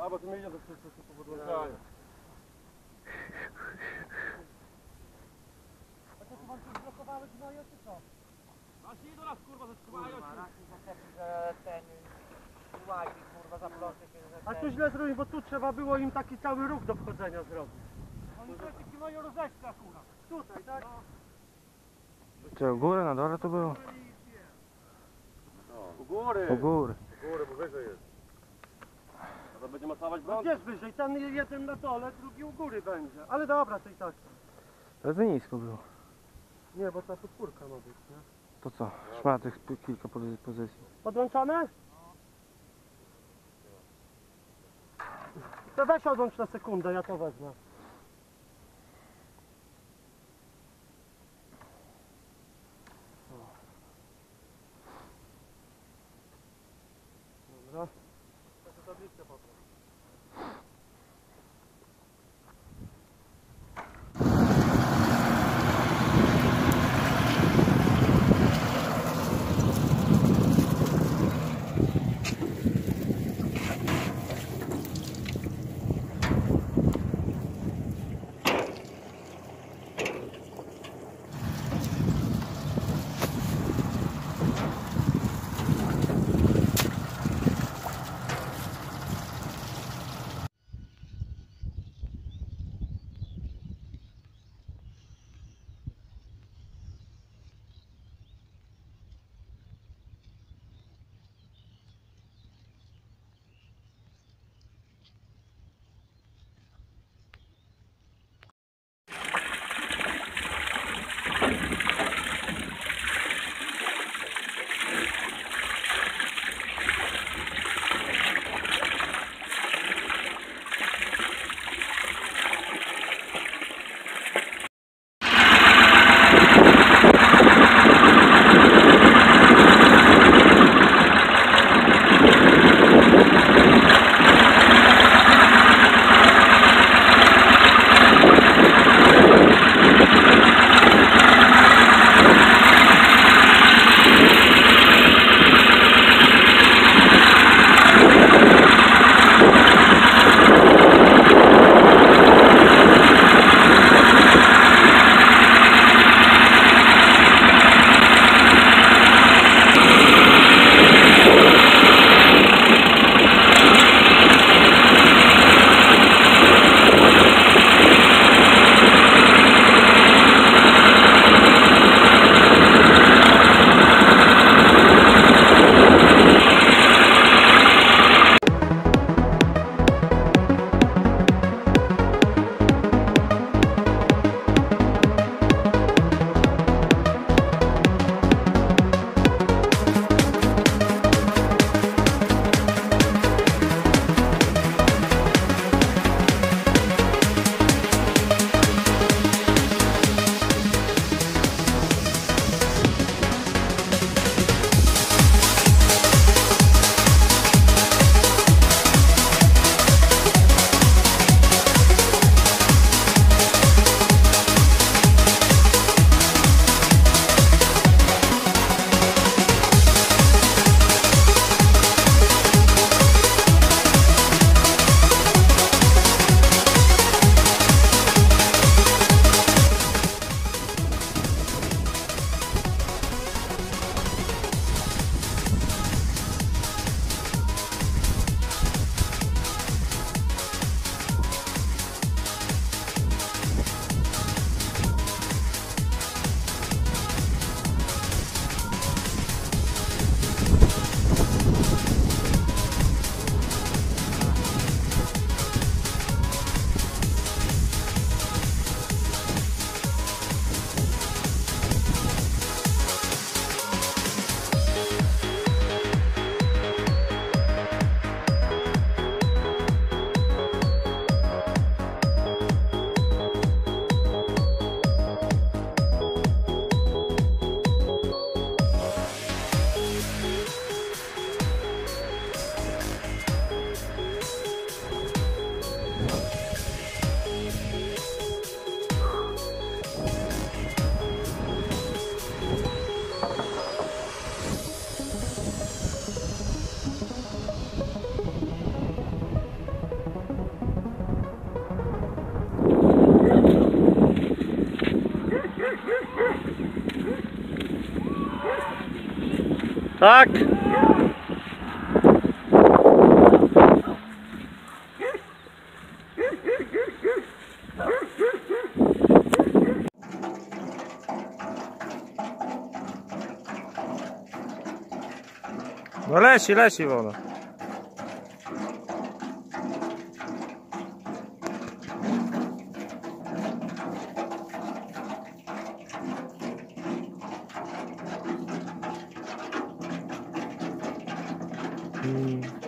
A, bo ty mnie idzie, to wszyscy podłączają. A to tu wam coś blokowały gnoje, czy co? Właśnie do nas kurwa zaskuwają że ten łajki kurwa zapląty się, że A tu źle zrobić, bo tu trzeba było im taki cały ruch do wchodzenia zrobić. Oni sobie taki mają roześce akurat. Tutaj, tak? Czy u góry, na dole to było? U góry. U góry. góry, bo wyżej jest. To będzie masować brąz? No gdzież wyżej? Ten jeden na dole, drugi u góry będzie. Ale dobra, to i tak. To za nisko było. Nie, bo ta podpórka ma być, nie? To co? Szmaty p- kilka pozy- pozycji. Podłączone? To weź odłącz na sekundę, ja to wezmę. Tak. No leci, leci woda. Mm.